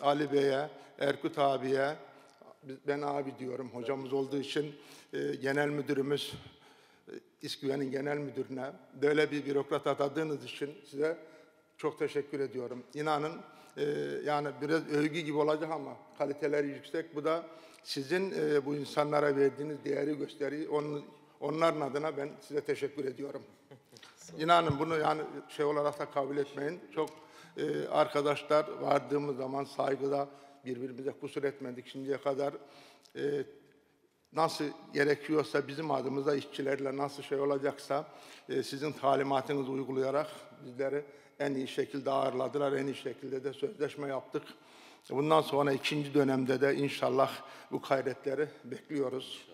Ali Bey'e, Erkut abiye, ben abi diyorum hocamız olduğu için e, genel müdürümüz, e, İSKÜVE'nin genel müdürüne böyle bir bürokrat atadığınız için size çok teşekkür ediyorum. İnanın e, yani biraz övgü gibi olacak ama kaliteleri yüksek. Bu da sizin e, bu insanlara verdiğiniz değeri gösteriyor. Onun, onların adına ben size teşekkür ediyorum. İnanın bunu yani şey olarak da kabul etmeyin. Çok e, arkadaşlar vardığımız zaman saygıda birbirimize kusur etmedik şimdiye kadar. E, nasıl gerekiyorsa bizim adımıza işçilerle nasıl şey olacaksa e, sizin talimatınızı uygulayarak bizleri en iyi şekilde ağırladılar. En iyi şekilde de sözleşme yaptık. Bundan sonra ikinci dönemde de inşallah bu gayretleri bekliyoruz.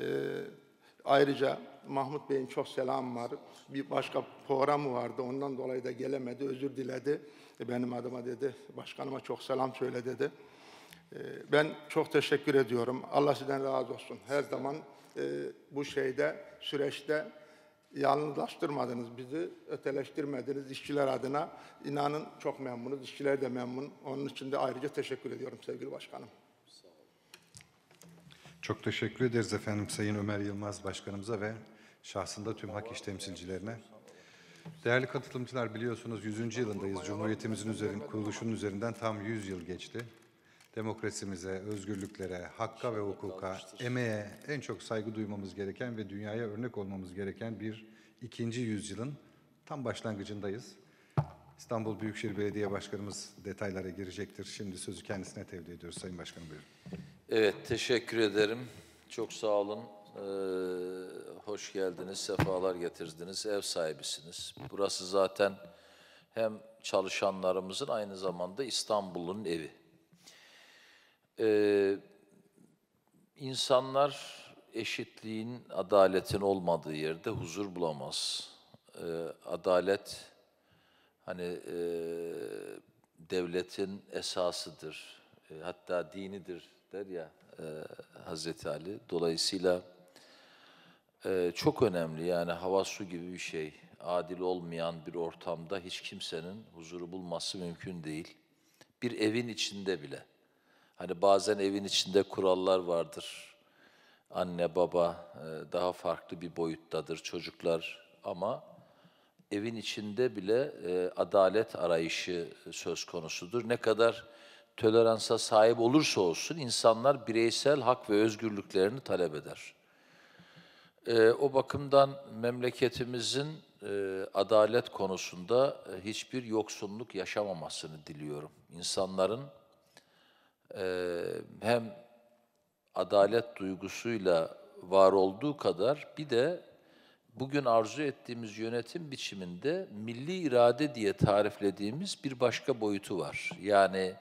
Ee, ayrıca Mahmut Bey'in çok selam var. Bir başka programı vardı. Ondan dolayı da gelemedi. Özür diledi. E, Benim adıma dedi. Başkanıma çok selam söyle dedi. Ee, ben çok teşekkür ediyorum. Allah sizden razı olsun. Her zaman e, bu şeyde, süreçte yalnızlaştırmadınız bizi, öteleştirmediniz işçiler adına. İnanın çok memnunuz. İşçiler de memnun. Onun için de ayrıca teşekkür ediyorum sevgili başkanım. Çok teşekkür ederiz efendim Sayın Ömer Yılmaz Başkanımıza ve şahsında tüm hak iş temsilcilerine. Değerli katılımcılar biliyorsunuz 100. yılındayız. Cumhuriyetimizin üzerin, kuruluşunun üzerinden tam 100 yıl geçti. Demokrasimize, özgürlüklere, hakka ve hukuka, emeğe en çok saygı duymamız gereken ve dünyaya örnek olmamız gereken bir ikinci yüzyılın tam başlangıcındayız. İstanbul Büyükşehir Belediye Başkanımız detaylara girecektir. Şimdi sözü kendisine tevdi ediyoruz Sayın Başkanım buyurun. Evet, teşekkür ederim. Çok sağ olun. Ee, hoş geldiniz, sefalar getirdiniz, ev sahibisiniz. Burası zaten hem çalışanlarımızın aynı zamanda İstanbul'un evi. Ee, insanlar eşitliğin, adaletin olmadığı yerde huzur bulamaz. Ee, adalet hani e, devletin esasıdır, e, hatta dinidir der ya e, Hazreti Ali. Dolayısıyla e, çok önemli yani hava su gibi bir şey. Adil olmayan bir ortamda hiç kimsenin huzuru bulması mümkün değil. Bir evin içinde bile. Hani bazen evin içinde kurallar vardır. Anne baba e, daha farklı bir boyuttadır çocuklar ama evin içinde bile e, adalet arayışı söz konusudur. Ne kadar toleransa sahip olursa olsun insanlar bireysel hak ve özgürlüklerini talep eder. E, o bakımdan memleketimizin e, adalet konusunda e, hiçbir yoksunluk yaşamamasını diliyorum. İnsanların e, hem adalet duygusuyla var olduğu kadar bir de bugün arzu ettiğimiz yönetim biçiminde milli irade diye tariflediğimiz bir başka boyutu var. Yani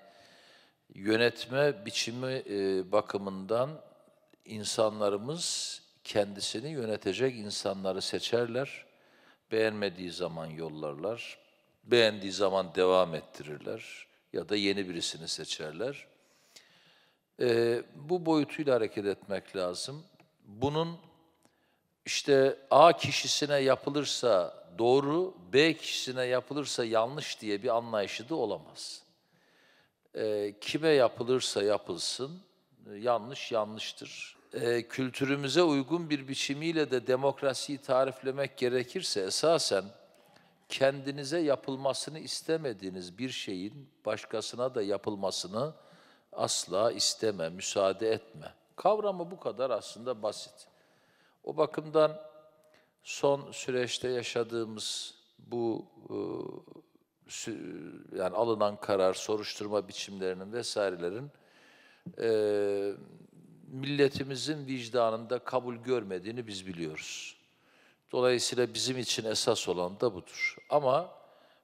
yönetme biçimi e, bakımından insanlarımız kendisini yönetecek insanları seçerler. Beğenmediği zaman yollarlar, beğendiği zaman devam ettirirler ya da yeni birisini seçerler. Ee, bu boyutuyla hareket etmek lazım. Bunun işte A kişisine yapılırsa doğru, B kişisine yapılırsa yanlış diye bir anlayışı da olamaz. Ee, kime yapılırsa yapılsın, e, yanlış yanlıştır. Ee, kültürümüze uygun bir biçimiyle de demokrasiyi tariflemek gerekirse esasen kendinize yapılmasını istemediğiniz bir şeyin başkasına da yapılmasını asla isteme, müsaade etme. Kavramı bu kadar aslında basit. O bakımdan son süreçte yaşadığımız bu e, yani alınan karar, soruşturma biçimlerinin vesairelerin e, milletimizin vicdanında kabul görmediğini biz biliyoruz. Dolayısıyla bizim için esas olan da budur. Ama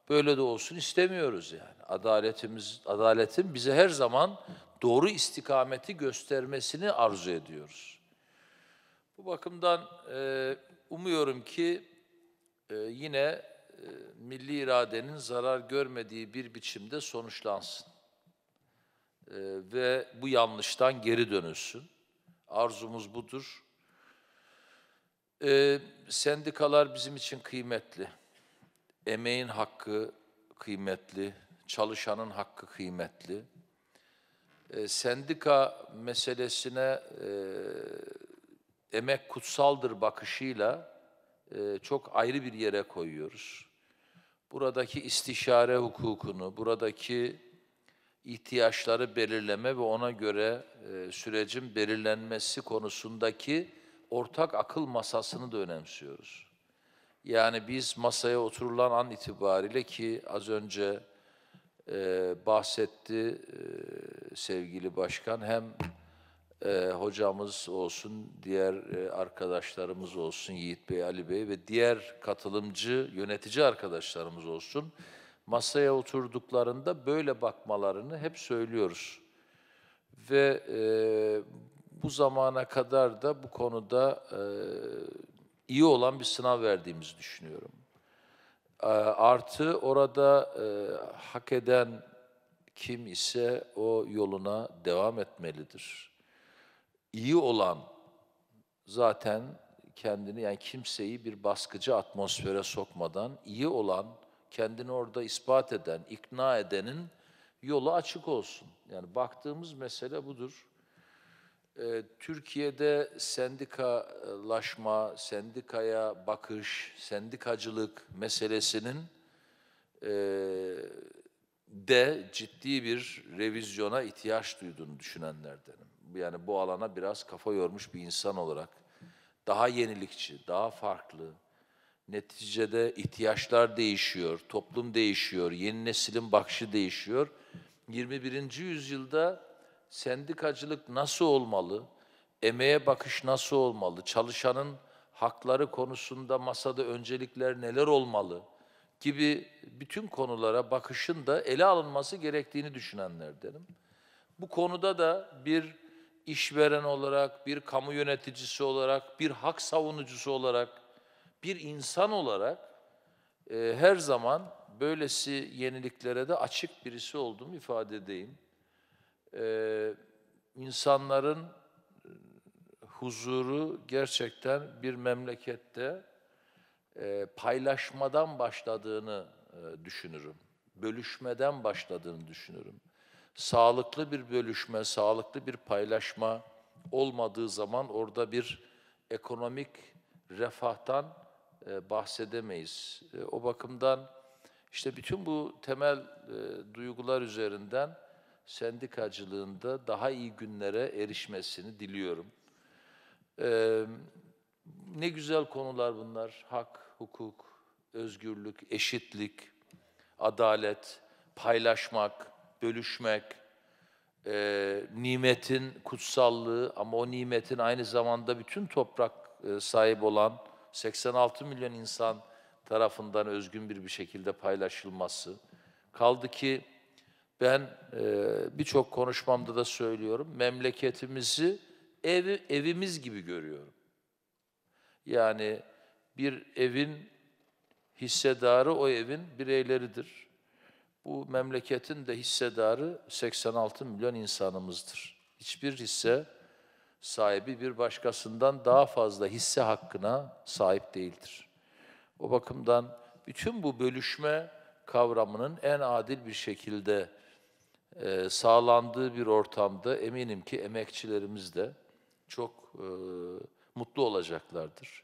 böyle de olsun istemiyoruz yani. Adaletimiz, adaletin bize her zaman doğru istikameti göstermesini arzu ediyoruz. Bu bakımdan e, umuyorum ki e, yine milli iradenin zarar görmediği bir biçimde sonuçlansın. E, ve bu yanlıştan geri dönülsün. Arzumuz budur. E, sendikalar bizim için kıymetli. Emeğin hakkı kıymetli. çalışanın hakkı kıymetli. E, sendika meselesine e, emek kutsaldır bakışıyla e, çok ayrı bir yere koyuyoruz. Buradaki istişare hukukunu, buradaki ihtiyaçları belirleme ve ona göre e, sürecin belirlenmesi konusundaki ortak akıl masasını da önemsiyoruz. Yani biz masaya oturulan an itibariyle ki az önce e, bahsetti e, sevgili başkan hem e, hocamız olsun, diğer e, arkadaşlarımız olsun, Yiğit Bey, Ali Bey ve diğer katılımcı, yönetici arkadaşlarımız olsun, masaya oturduklarında böyle bakmalarını hep söylüyoruz. Ve e, bu zamana kadar da bu konuda e, iyi olan bir sınav verdiğimizi düşünüyorum. E, Artı orada e, hak eden kim ise o yoluna devam etmelidir. İyi olan zaten kendini yani kimseyi bir baskıcı atmosfere sokmadan iyi olan, kendini orada ispat eden, ikna edenin yolu açık olsun. Yani baktığımız mesele budur. Ee, Türkiye'de sendikalaşma, sendikaya bakış, sendikacılık meselesinin e, de ciddi bir revizyona ihtiyaç duyduğunu düşünenlerdenim. Yani bu alana biraz kafa yormuş bir insan olarak daha yenilikçi, daha farklı. Neticede ihtiyaçlar değişiyor, toplum değişiyor, yeni neslin bakışı değişiyor. 21. yüzyılda sendikacılık nasıl olmalı? Emeğe bakış nasıl olmalı? Çalışanın hakları konusunda masada öncelikler neler olmalı? gibi bütün konulara bakışın da ele alınması gerektiğini düşünenlerdenim. Bu konuda da bir işveren olarak, bir kamu yöneticisi olarak, bir hak savunucusu olarak, bir insan olarak e, her zaman böylesi yeniliklere de açık birisi olduğumu ifade edeyim. E, insanların huzuru gerçekten bir memlekette e, paylaşmadan başladığını e, düşünürüm. Bölüşmeden başladığını düşünürüm. Sağlıklı bir bölüşme, sağlıklı bir paylaşma olmadığı zaman orada bir ekonomik refahtan e, bahsedemeyiz. E, o bakımdan işte bütün bu temel e, duygular üzerinden sendikacılığında daha iyi günlere erişmesini diliyorum. Ne güzel konular bunlar. Hak, hukuk, özgürlük, eşitlik, adalet, paylaşmak, bölüşmek, e, nimetin kutsallığı ama o nimetin aynı zamanda bütün toprak e, sahip olan 86 milyon insan tarafından özgün bir bir şekilde paylaşılması. Kaldı ki ben e, birçok konuşmamda da söylüyorum, memleketimizi evi, evimiz gibi görüyorum. Yani bir evin hissedarı o evin bireyleridir. Bu memleketin de hissedarı 86 milyon insanımızdır. Hiçbir hisse sahibi bir başkasından daha fazla hisse hakkına sahip değildir. O bakımdan bütün bu bölüşme kavramının en adil bir şekilde e, sağlandığı bir ortamda eminim ki emekçilerimiz de çok e, mutlu olacaklardır.